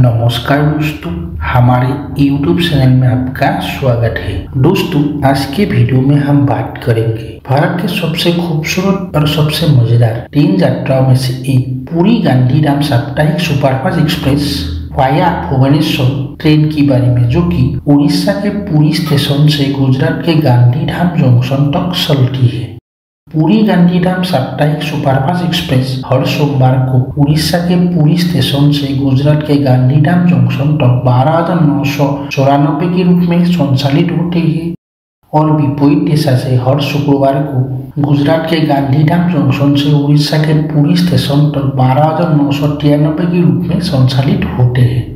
नमस्कार दोस्तों, हमारे YouTube चैनल में आपका स्वागत है। दोस्तों, आज के वीडियो में हम बात करेंगे। भारत के सबसे खूबसूरत और सबसे मज़ेदार तीन यात्राओं में से एक, पूरी गांधी गांधीधाम साप्ताहिक superfast express via Bhubaneswar train के बारे में, जो कि उड़ीसा के पुरी स्टेशन से गुजरात के गांधीधाम जंक्शन तक चलती है। पूरी गांधीधाम साप्ताहिक सुपरफास्ट एक्सप्रेस हर सोमवार को उड़ीसा के पुरी स्टेशन से गुजरात के गांधीधाम जंक्शन तक बारह हज़ार नौ सौ चौरानबे के रूप में संचालित होती है और विपरीत दिशा से हर शुक्रवार को गुजरात के गांधीधाम जंक्शन से उड़ीसा के पुरी स्टेशन तक बारह हज़ार नौ सौ तिरानबे के रूप में संचालित होते हैं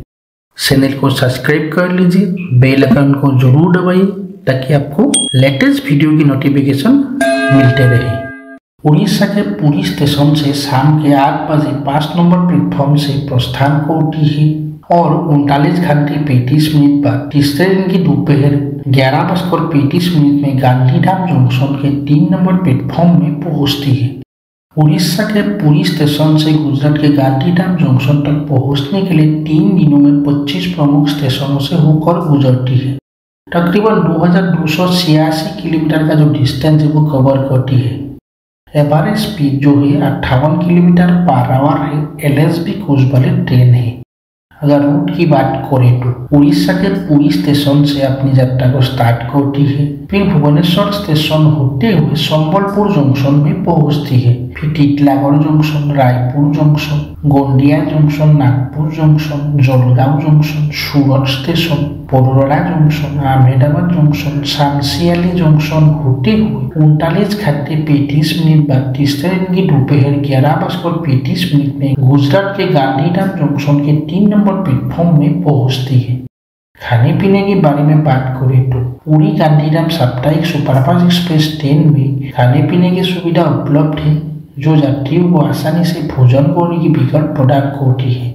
चैनल को सब्सक्राइब कर लीजिए बेल आइकन को ज़रूर दबाइए ताकि आपको लेटेस्ट वीडियो की नोटिफिकेशन मिलते रहे। उड़ीसा के पुरी स्टेशन से शाम के आठ बजे पाँच नंबर प्लेटफॉर्म से प्रस्थान होती है और उनतालीस घंटे पैंतीस मिनट बाद तीसरे दिन की दोपहर ग्यारह बजकर पैंतीस मिनट में गांधीधाम जंक्शन के तीन नंबर प्लेटफॉर्म में पहुँचती है। उड़ीसा के पुरी स्टेशन से गुजरात के गांधीधाम जंक्शन तक पहुँचने के लिए तीन दिनों में 25 प्रमुख स्टेशनों से होकर गुजरती है। तकरीबन दो हज़ार दो सौ छियासी किलोमीटर का जो डिस्टेंस है, वो कवर करती है। एवरेज स्पीड जो है, अट्ठावन किलोमीटर पर आवर है। एल एस बी कोच वाले ट्रेन है। अगर रूट की बात करें तो उड़ीसा के पुरी स्टेशन से अपनी यात्रा को स्टार्ट करती है। फिर भुवनेश्वर स्टेशन होते हुए संबलपुर जंक्शन में पहुँचती है। फिर Titlagarh junction Raipur junction Gondia junction Nagpur junction Jalgaon junction Surat station Baroda junction Ahmedabad junction Samakhiali junction होते हुए उनतालीस घंटे पैंतीस मिनट बाद तीसरे दिन की दोपहर ग्यारह बजकर पैंतीस मिनट में गुजरात के गांधीधाम जंक्शन के तीन नंबर प्लेटफॉर्म में पहुँचती है खाने पीने के बारे में बात करें तो पूरी गांधीधाम साप्ताहिक सुपरफास्ट एक्सप्रेस ट्रेन में खाने पीने की सुविधा उपलब्ध है जो यात्रियों को आसानी से भोजन करने की विकल्प प्रदान करती है।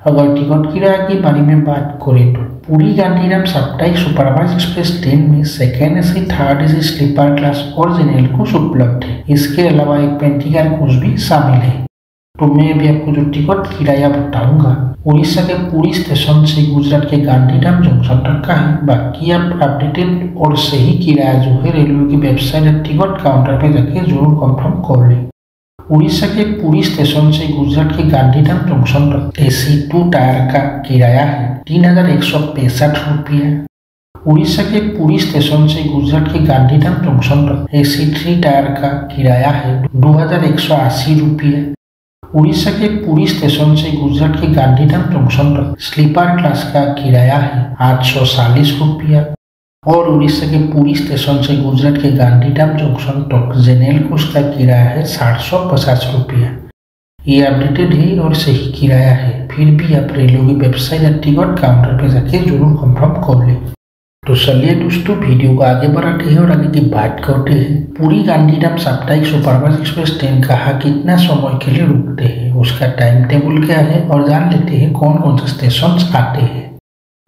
अगर टिकट किराया के बारे में बात करें तो पूरी गांधीधाम साप्ताहिक सुपरफास्ट एक्सप्रेस ट्रेन में second AC third AC sleeper class और जनरल कोच उपलब्ध है। इसके अलावा एक पेंटिकार कोच भी शामिल है। तो मैं अभी आपको जो टिकट किराया बताऊँगा उड़ीसा के पूरी स्टेशन से गुजरात के गांधीधाम जंक्शन तक का है। बाकी आप अपडेटेड और सही किराया जो है रेलवे की वेबसाइट या टिकट काउंटर पे जाके ज़रूर कंफर्म कर लें। उड़ीसा के पूरी स्टेशन से गुजरात के गांधीधाम जंक्शन तक एसी टू टायर का किराया है तीन हज़ार एक सौ पैंसठ रुपया उड़ीसा के पूरी स्टेशन से गुजरात के गांधीधाम जंक्शन तक एसी थ्री टायर का किराया है दो हज़ार एक सौ अस्सी रुपया उड़ीसा के पूरी स्टेशन से गुजरात के गांधीधाम जंक्शन तक स्लीपर क्लास का किराया है आठ सौ चालीस रुपया और उड़ीसा के पूरी स्टेशन से गुजरात के गांधीधाम जंक्शन तक जेनेल कोच का किराया है साठ सौ पचास रुपया। ये अपडेटेड है और सही किराया है। फिर भी आप रेलवे की वेबसाइट या टिकट काउंटर पर जाके ज़रूर कंफर्म कर लें। तो चलिए दोस्तों, वीडियो को आगे बढ़ाते हैं और आगे की बात करते हैं। पूरी गांधीधाम साप्ताहिक सुपरफास्ट एक्सप्रेस ट्रेन कहाँ कितना समय के लिए रुकते हैं, उसका टाइम टेबल क्या है और जान लेते हैं कौन कौन से स्टेशन आते हैं।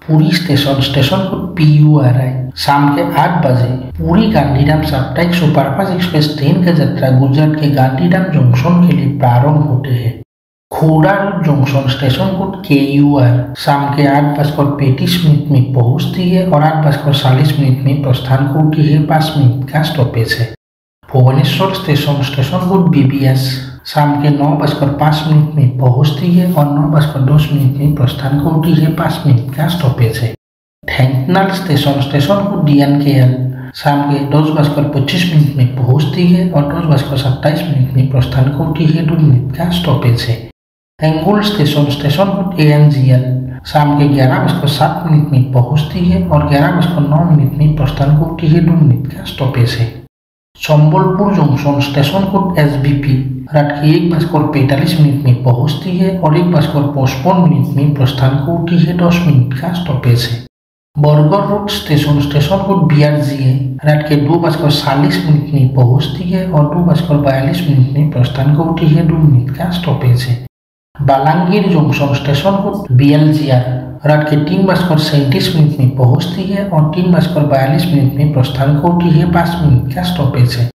Puri station station code P U R I शाम के आठ बजे पूरी गांधीधाम साप्ताहिक सुपरफास्ट एक्सप्रेस ट्रेन की यात्रा गुजरात के गांधीधाम जंक्शन के लिए प्रारंभ होते हैं। खोड़ा रोड जंक्शन स्टेशन को के यू आर शाम के आठ बजकर पैंतीस मिनट में पहुँचती है और आठ बजकर चालीस मिनट में प्रस्थान करती है। पाँच मिनट का स्टॉपेज है। Bhubaneswar station station code BBS शाम के नौ बजकर पाँच मिनट में पहुँचती है और नौ बजकर दस मिनट में प्रस्थान करती है। पाँच मिनट का स्टॉपेज है। Dhenkanal station station code D N K L शाम के दस बजकर पच्चीस मिनट में पहुँचती है और दस बजकर सत्ताईस मिनट में प्रस्थान को करती है। दो मिनट का स्टॉपेज है। एंगुल स्टेशन स्टेशन को ए एन जी एल शाम के ग्यारह बजकर सात मिनट में पहुँचती है और ग्यारह बजकर नौ मिनट में प्रस्थान को करती है। दो मिनट का स्टॉपेज है। Sambalpur junction station code S B P रात के एक बजकर पैंतालीस मिनट में पहुँचती है और एक बजकर पचपन मिनट में प्रस्थान करती है दस मिनट का स्टॉपेज है Bargarh road station station code B R G है। रात के दो बजकर चालीस मिनट में पहुँचती है और दो बजकर बयालीस मिनट में प्रस्थान करती है दो मिनट का स्टॉपेज है Balangir junction station code B L G R रात के तीन बजकर सैंतीस मिनट में पहुँचती है और तीन बजकर बयालीस मिनट में प्रस्थान करती है पाँच मिनट का स्टॉपेज है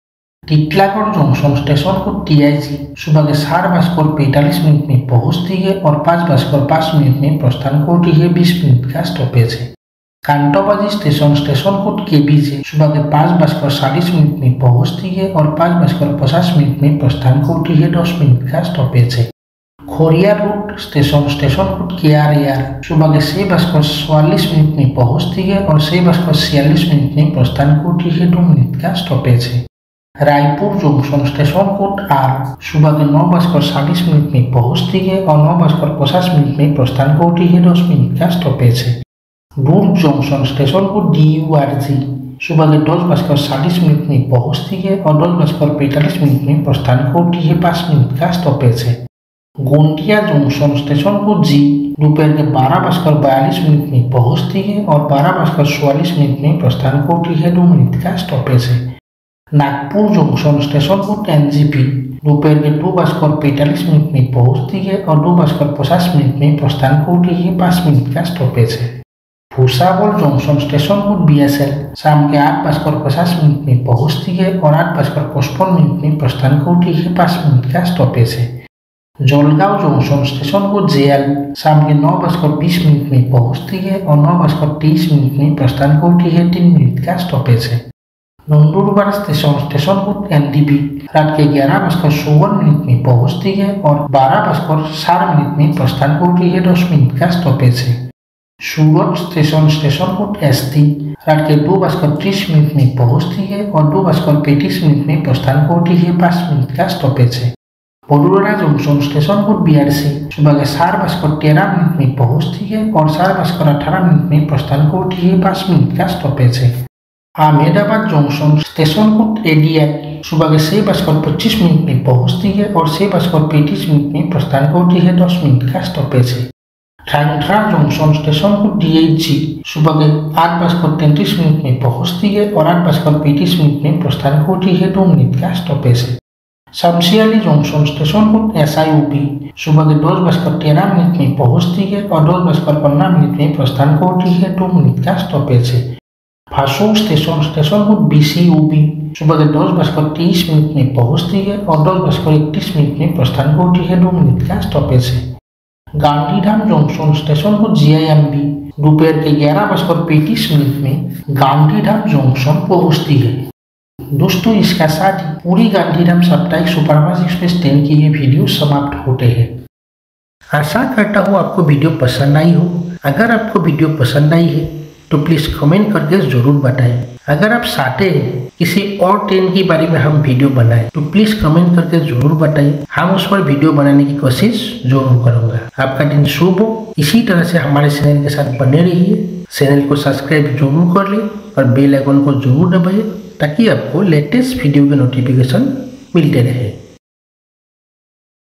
टिटलागढ़ जंक्शन स्टेशन को टीआईजी सुबह के साढ़े बजकर पैंतालीस मिनट में पहुँचती है और पाँच बजकर पाँच मिनट में प्रस्थान करती है बीस मिनट का स्टॉपेज है कांटोबाजी स्टेशन स्टेशन कोड के बीच सुबह के पाँच बजकर चालीस मिनट में पहुँचती है और पाँच बजकर पचास मिनट में प्रस्थान करती है दस मिनट का स्टॉपेज है Khariar road station station code K R A R सुबह के छह बजकर चौवालीस मिनट में पहुँचती है और छह बजकर छियालीस मिनट में प्रस्थान करती है दो मिनट का स्टॉपेज है Raipur junction station code R सुबह के नौ बजकर चालीस मिनट में पहुँचती है और नौ बजकर पचास मिनट में प्रस्थान करती है दस मिनट का स्टॉपेज है Durg junction station code D U R G सुबह के दस बजकर चालीस मिनट में पहुँचती है और दस बजकर पैंतालीस मिनट में प्रस्थान करती है पाँच मिनट का स्टॉपेज है गोंदिया जंक्शन स्टेशन को जी दोपहर के बारह बजकर बयालीस मिनट में पहुँचती है और बारह बजकर चौवालीस मिनट में प्रस्थान करती है दो मिनट का स्टॉपेज है नागपुर जंक्शन स्टेशन को एनजीपी दोपहर के दो बजकर पैंतालीस मिनट में पहुँचती है और दो बजकर पचास मिनट में प्रस्थान करती है। पाँच मिनट का स्टॉपेज है। Bhusawal junction station code B S L शाम के आठ बजकर पचास मिनट में पहुँचती है और आठ बजकर पचपन मिनट में प्रस्थान करती है। पाँच मिनट का स्टॉपेज है। जलगांव जंक्शन स्टेशन को जेएल शाम के नौ बजकर बीस मिनट में पहुँचती है और नौ बजकर तेईस मिनट में प्रस्थान करती है। तीन मिनट का स्टॉपेज है। नंदुरबार स्टेशन स्टेशन को एनडीबी रात के ग्यारह बजकर चौवन मिनट में पहुँचती है और बारह बजकर चार मिनट में प्रस्थान करती है दस मिनट का स्टॉपेज है Surat station station code S रात के दो बजकर तीस मिनट में पहुँचती है और दो बजकर पैंतीस मिनट में प्रस्थान करती है पाँच मिनट का स्टॉपेज है बडोरा जंक्शन स्टेशन को बीआरसी सुबह के चार बजकर तेरह मिनट में पहुँचती है और चार बजकर अठारह मिनट में प्रस्थान करती है पाँच मिनट का स्टॉपेज है अहमदाबाद जंक्शन स्टेशन को एडीएल सुबह के छह बजकर पच्चीस मिनट में पहुँचती है और छह बजकर पैंतीस मिनट में प्रस्थान करती है। दस मिनट का स्टॉपेज है। ठांगठा जंक्शन स्टेशन को डीएचजी सुबह के आठ बजकर तैंतीस मिनट में पहुँचती है और आठ बजकर पैंतीस मिनट में प्रस्थान करती है। दो मिनट का स्टॉपेज है। Samakhiali junction station code S I B सुबह के दस बजकर तेरह मिनट में पहुँचती है और दस बजकर पंद्रह मिनट में प्रस्थान करती है। दो मिनट का स्टॉपेज है। Bhachau station station code B C O B सुबह के दस बजकर तेईस मिनट में पहुँचती है और दस बजकर इकतीस मिनट में प्रस्थान करती है दो मिनट का स्टॉपेज है गांधीधाम जंक्शन स्टेशन को जी आई एम बी दोपहर के ग्यारह बजकर पैंतीस मिनट में गांधीधाम जंक्शन पहुँचती है दोस्तों इसका साथ ही पूरी गांधीधाम साप्ताहिक सुपरफास्ट एक्सप्रेस ट्रेन की ये वीडियो समाप्त होते हैं आशा करता हूँ आपको वीडियो पसंद आई हो अगर आपको वीडियो पसंद आई है तो प्लीज़ कमेंट करके ज़रूर बताएँ। अगर आप चाहते हैं, किसी और ट्रेन के बारे में हम वीडियो बनाएँ तो प्लीज़ कमेंट करके ज़रूर बताइए हम उस पर वीडियो बनाने की कोशिश ज़रूर करूँगा। आपका दिन शुभ हो। इसी तरह से हमारे चैनल के साथ बने रहिए। चैनल को सब्सक्राइब ज़रूर कर ले और बेल आइकन को ज़रूर दबाइए ताकि आपको लेटेस्ट वीडियो के नोटिफिकेशन मिलते रहे।